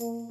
Didn't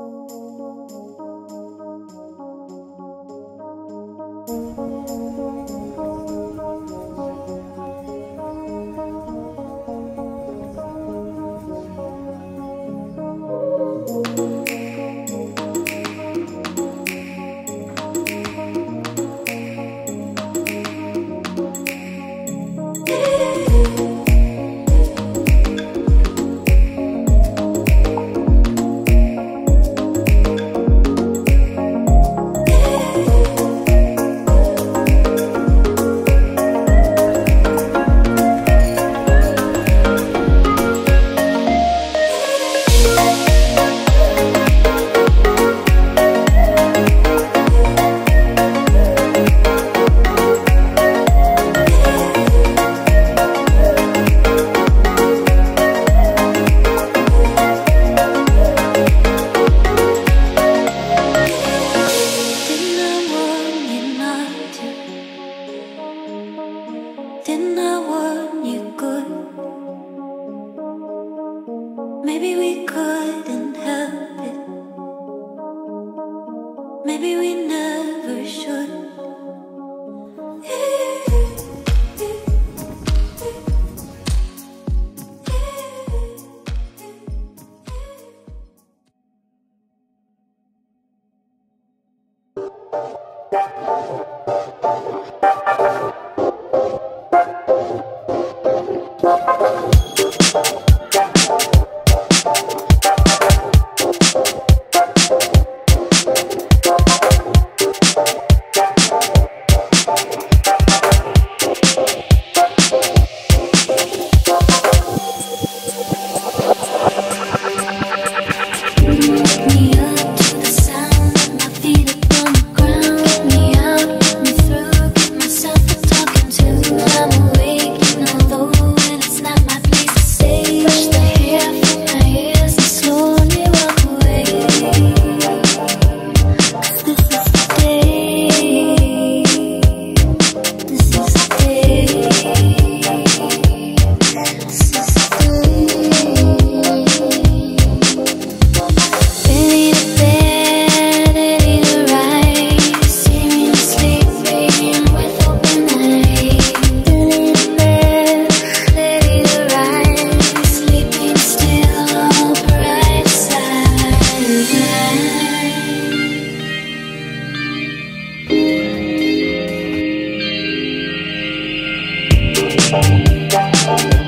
Maybe we couldn't help it. Maybe we never should. Oh, oh,